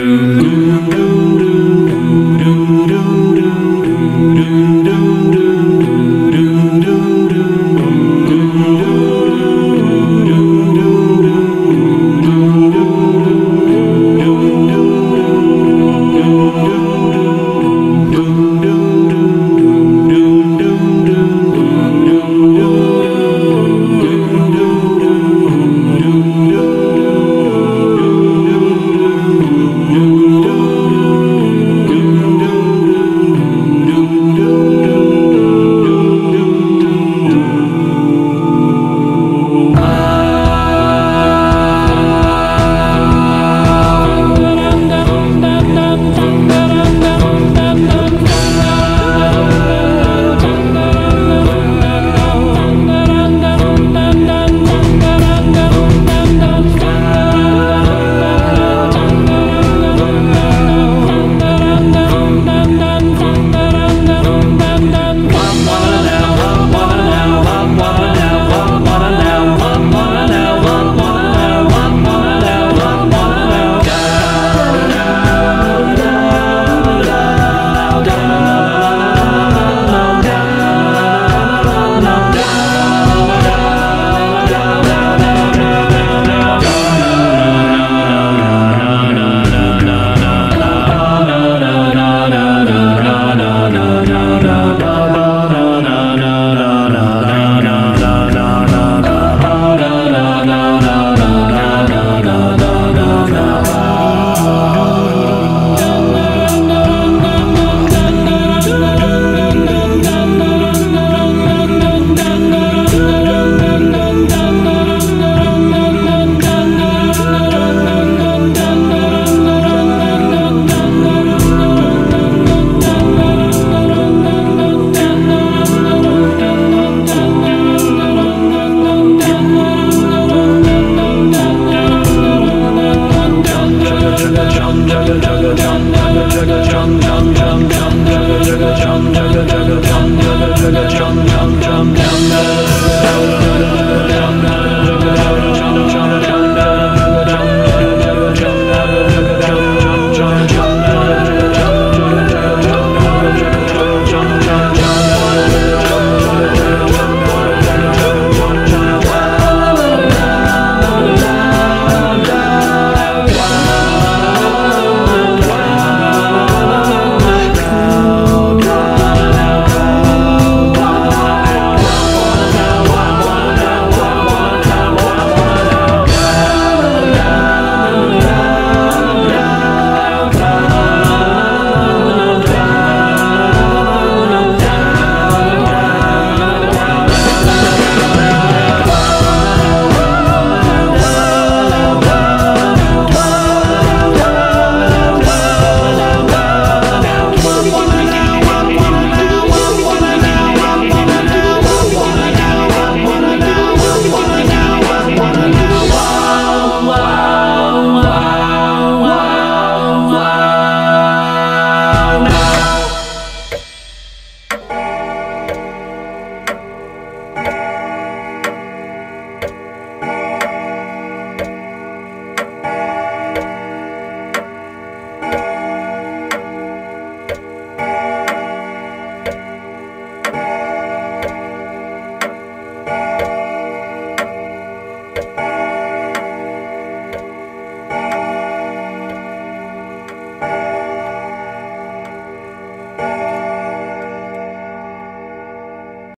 do.